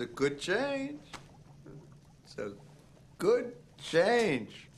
It's a good change. It's a good change.